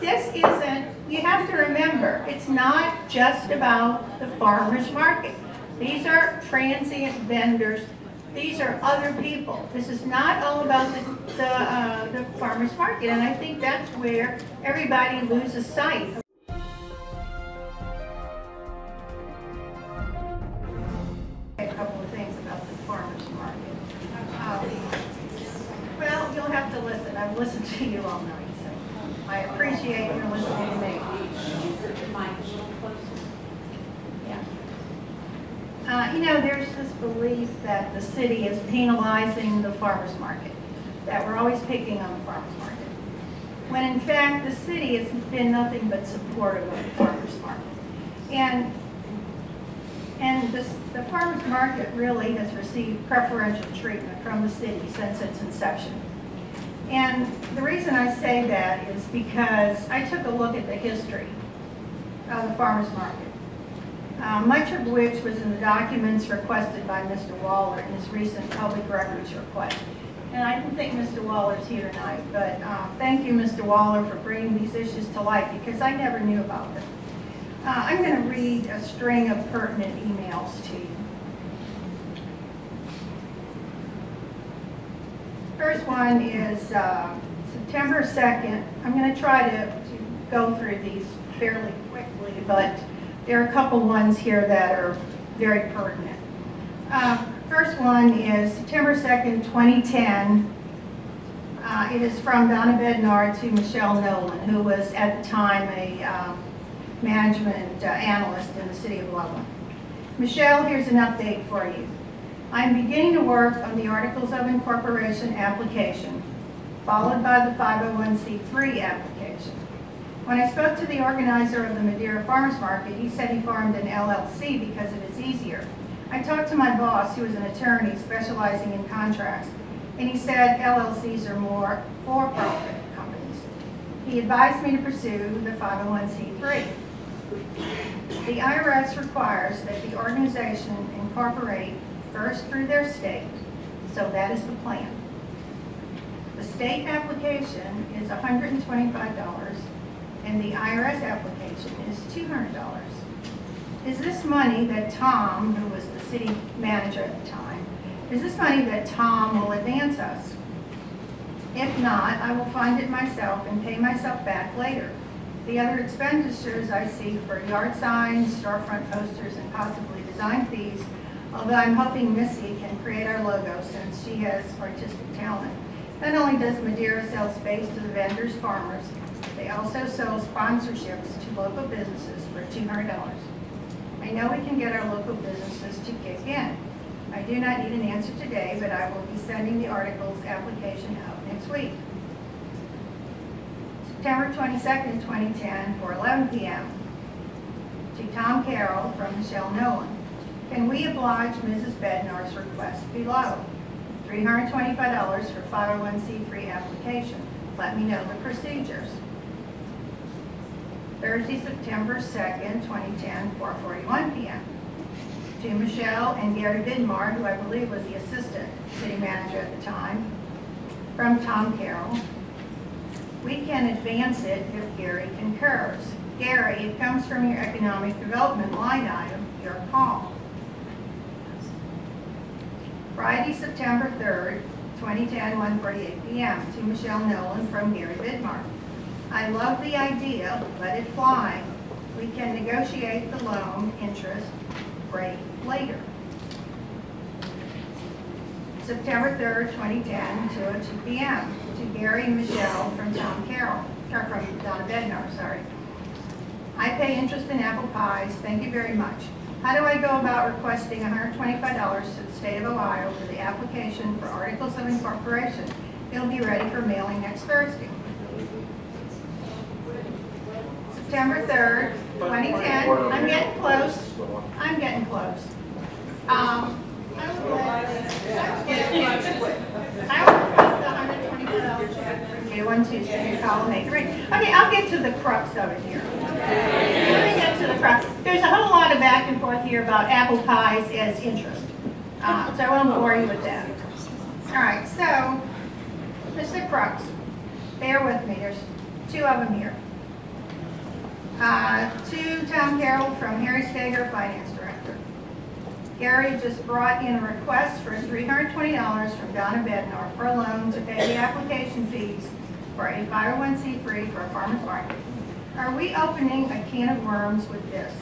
this isn't, you have to remember, it's not just about the farmer's market. These are transient vendors, these are other people. This is not all about the, the, uh, the farmer's market, and I think that's where everybody loses sight a couple of things about the farmer's market. Um, Well, you'll have to listen. I've listened to you all night, I appreciate you listening to me. Yeah. Uh, you know, there's this belief that the city is penalizing the farmer's market, that we're always picking on the farmer's market. When in fact, the city has been nothing but supportive of the farmer's market. And and this, the farmer's market really has received preferential treatment from the city since its inception. And the reason I say that is because I took a look at the history of the farmer's market, uh, much of which was in the documents requested by Mr. Waller in his recent public records request. And I don't think Mr. Waller's here tonight, but uh, thank you, Mr. Waller, for bringing these issues to light because I never knew about them. Uh, I'm going to read a string of pertinent emails to you. First one is uh, September 2nd. I'm going to try to, to go through these fairly quickly, but there are a couple ones here that are very pertinent. Uh, First one is September 2nd, 2010. Uh, It is from Donna Bednar to Michelle Nolan, who was at the time a um, management uh, analyst in the city of Loveland. Michelle, here's an update for you. I'm beginning to work on the Articles of Incorporation application, followed by the 501c3 application. When I spoke to the organizer of the Madeira Farmers Market, he said he formed an LLC because it is easier. I talked to my boss, who is an attorney specializing in contracts, and he said LLCs are more for-profit companies. He advised me to pursue the 501c3. The IRS requires that the organization incorporate first through their state, so that is the plan. The state application is $125, and the IRS application is $200. Is this money that Tom, who was the city manager at the time, is this money that Tom will advance us? If not, I will find it myself and pay myself back later. The other expenditures I see for yard signs, storefront posters, and possibly design fees, although I'm hoping Missy can create our logo since she has artistic talent. Not only does Madeira sell space to the vendors, farmers, they also sell sponsorships to local businesses for $200. I know we can get our local businesses to kick in. I do not need an answer today, but I will be sending the articles application out next week. September 22nd, 2010, for 11 p.m. To Tom Carroll from Michelle Nolan. Can we oblige Mrs. Bednar's request below? $325 for 501c3 application. Let me know the procedures. Thursday, September 2nd, 2010, 4:41 p.m. To Michelle and Gary Vidmar, who I believe was the assistant city manager at the time, from Tom Carroll. We can advance it if Gary concurs. Gary, it comes from your economic development line item, your call. Friday, September 3rd, 2010, 1:48 p.m. To Michelle Nolan from Gary Vidmar. I love the idea, let it fly. We can negotiate the loan interest rate later. September 3rd, 2010, 2:02 p.m. To Gary and Michelle from Tom Carroll, or from Donna Bednar, sorry. I pay interest in apple pies, thank you very much. How do I go about requesting $125 to the state of Ohio for the application for Articles of Incorporation? It'll be ready for mailing next Thursday. September 3rd, 2010. I'm getting close. I'm getting close. Um, I like, request the $125 check from Tuesday. Okay, I'll get to the crux of it here. There's a whole lot of back and forth here about apple pies as interest. Uh, so I won't bore you with that. All right, so, is the crux. Bear with me, there's two of them here. Uh, To Tom Carroll from Harry Stager, Finance Director. Gary just brought in a request for $320 from Donna Bednar for a loan to pay the application fees for a 501c3 for a farmer's market. Are we opening a can of worms with this?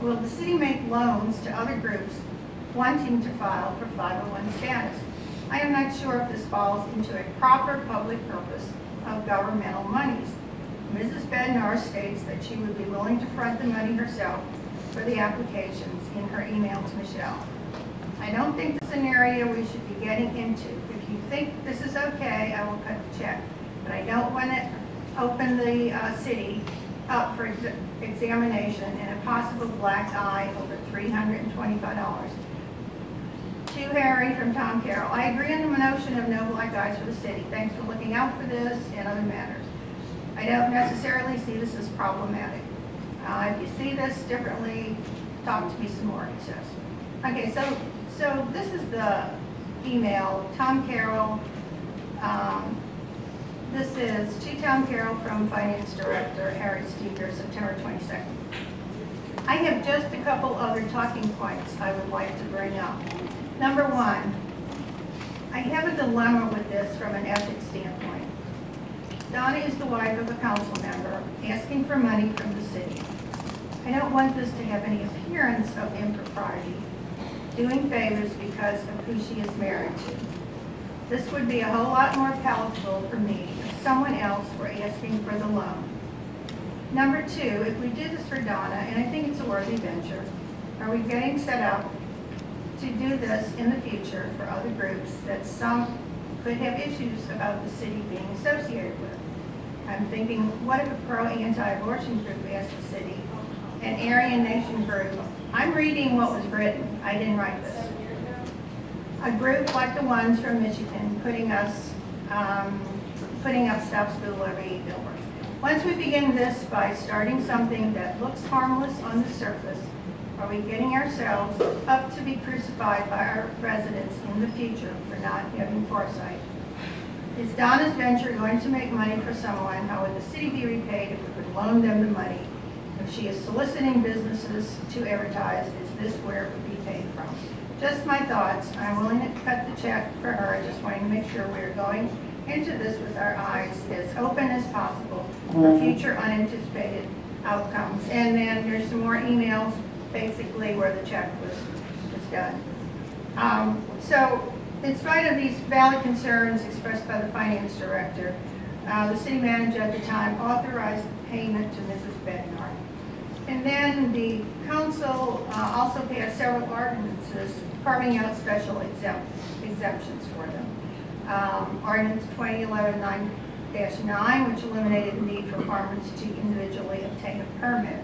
Will the city make loans to other groups wanting to file for 501 status? I am not sure if this falls into a proper public purpose of governmental monies. Mrs. Bednar states that she would be willing to front the money herself for the applications in her email to Michelle. I don't think this is an area we should be getting into. If you think this is okay, I will cut the check. But I don't want to open the uh, city up for ex- examination and a possible black eye over $325. To Harry from Tom Carroll, I agree on the notion of no black eyes for the city. Thanks for looking out for this and other matters. I don't necessarily see this as problematic. Uh, If you see this differently, talk to me some more, he says. Okay, so, so this is the email, Tom Carroll. um, This is to Tom Carroll from Finance Director Harry Steger, September 22nd. I have just a couple other talking points I would like to bring up. Number one, I have a dilemma with this from an ethics standpoint. Donna is the wife of a council member asking for money from the city. I don't want this to have any appearance of impropriety, doing favors because of who she is married to. This would be a whole lot more palatable for me if someone else were asking for the loan. Number two, if we did this for Donna, and I think it's a worthy venture, are we getting set up to do this in the future for other groups that some could have issues about the city being associated with? I'm thinking, what if a pro-anti-abortion group asked the city, an Aryan Nation group, I'm reading what was written, I didn't write this. A group like the ones from Michigan putting us, um, putting up stop school levy billboards. Once we begin this by starting something that looks harmless on the surface, are we getting ourselves up to be crucified by our residents in the future for not having foresight? Is Donna's venture going to make money for someone? How would the city be repaid if we could loan them the money? If she is soliciting businesses to advertise, is this where it would be paid from? Just my thoughts. I'm willing to cut the check for her. I just wanting to make sure we're going into this with our eyes as open as possible for future unanticipated outcomes. And then there's some more emails, basically where the check was, was done. Um, So in spite of these valid concerns expressed by the finance director, uh, the city manager at the time authorized payment to Mrs. Bednar. And then the council uh, also passed several ordinances carving out special exempt- exemptions for them. Um, Ordinance 2011-9, which eliminated the need for farmers to individually obtain a permit.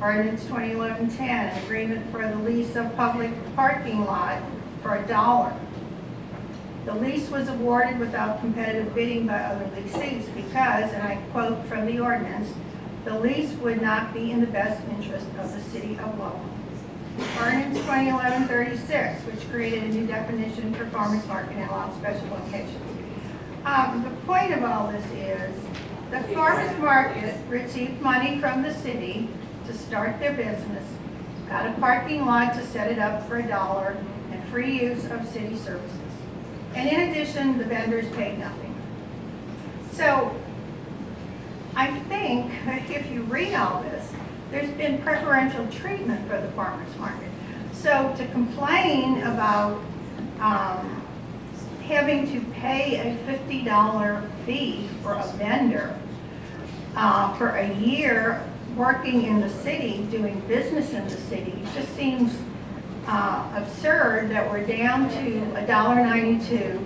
Ordinance 2011-10, an agreement for the lease of public parking lot for a dollar. The lease was awarded without competitive bidding by other leasees because, and I quote from the ordinance, "The lease would not be in the best interest of the city of Loveland." Ordinance 2011-36, which created a new definition for farmers market and allowed special locations. Um, The point of all this is, the farmers market received money from the city to start their business, got a parking lot to set it up for a dollar, and free use of city services. And in addition, the vendors paid nothing. So I think if you read all this, there's been preferential treatment for the farmer's market. So to complain about um, having to pay a $50 fee for a vendor uh, for a year working in the city, doing business in the city, just seems uh, absurd that we're down to $1.92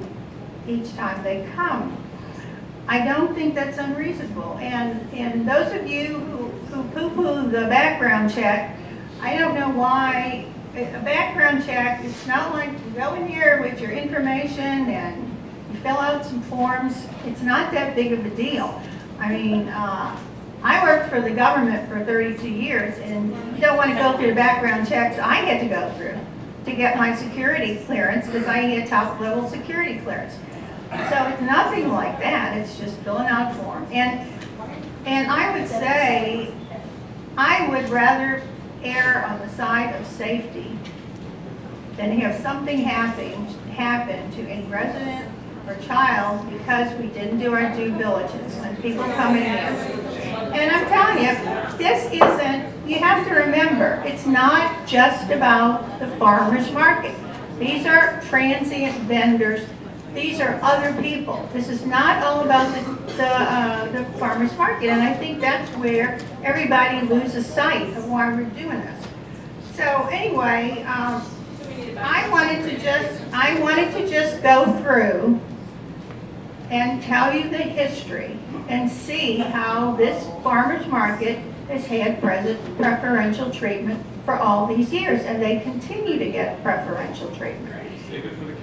each time they come. I don't think that's unreasonable. And, and those of you who, who poo-poo the background check, I don't know why, a a background check, it's not like you go in here with your information and you fill out some forms. It's not that big of a deal. I mean, uh, I worked for the government for 32 years and you don't want to go through the background checks I had to go through to get my security clearance because I had top level security clearance. So it's nothing like that, it's just filling out a form. And And I would say, I would rather err on the side of safety than have something happen, happen to a resident or child because we didn't do our due diligence when people coming in. And I'm telling you, this isn't, you have to remember, it's not just about the farmer's market. These are transient vendors, these are other people. This is not all about the, the, uh, the farmer's market, and I think that's where everybody loses sight of why we're doing this. So anyway, um, I wanted to just, I wanted to just go through and tell you the history and see how this farmer's market has had preferential treatment for all these years, and they continue to get preferential treatment. Save it for the.